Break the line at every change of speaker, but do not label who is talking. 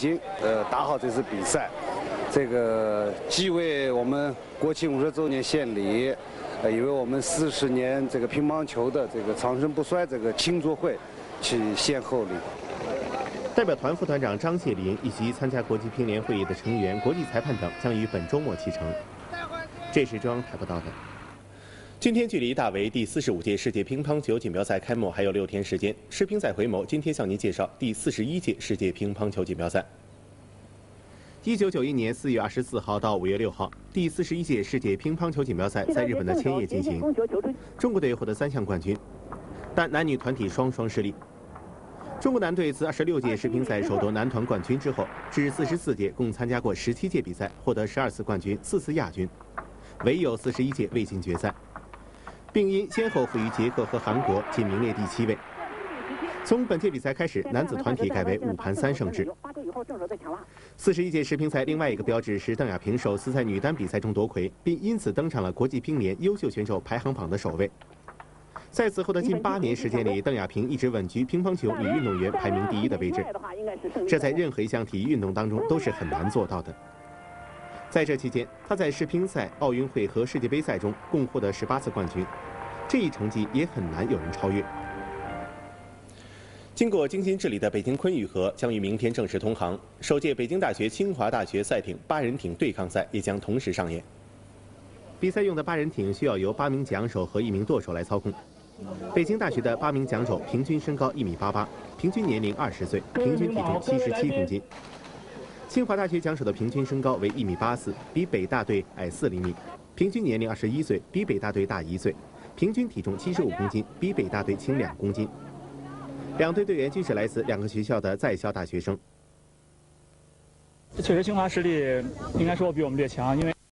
经呃打好这次比赛，这个既为我们国庆五十周年献礼，呃，也为我们四十年这个乒乓球的这个长盛不衰这个庆祝会去献厚礼。
代表团副团长张谢林以及参加国际乒联会议的成员、国际裁判等将于本周末启程。这是中央台报道的。今天距离大围第四十五届世界乒乓球锦标赛开幕还有六天时间，世乒赛回眸，今天向您介绍第四十一届世界乒乓球锦标赛。一九九一年四月二十四号到五月六号，第四十一届世界乒乓球锦标赛在日本的千叶进行。中国队获得三项冠军，但男女团体双双失利。中国男队自二十六届世乒赛首夺男团冠军之后，至四十四届共参加过十七届比赛，获得十二次冠军、四次亚军，唯有四十一届未进决赛，并因先后负于捷克和韩国，仅名列第七位。从本届比赛开始，男子团体改为五盘三胜制。四十一届世乒赛另外一个标志是邓亚萍首次在女单比赛中夺魁，并因此登上了国际乒联优秀选手排行榜的首位。在此后的近八年时间里，邓亚萍一直稳居乒乓球女运动员排名第一的位置。这在任何一项体育运动当中都是很难做到的。在这期间，他在世乒赛、奥运会和世界杯赛中共获得十八次冠军，这一成绩也很难有人超越。经过精心治理的北京昆玉河将于明天正式通航，首届北京大学、清华大学赛艇八人艇对抗赛也将同时上演。比赛用的八人艇需要由八名桨手和一名舵手来操控。北京大学的八名桨手平均身高一米八八，平均年龄二十岁，平均体重七十七公斤。清华大学讲手的平均身高为一米八四，比北大队矮四厘米，平均年龄二十一岁，比北大队大一岁，平均体重七十五公斤，比北大队轻两公斤。两队队员均是来自两个学校的在校大学生。
确实，清华实力应该说比我们略强，因为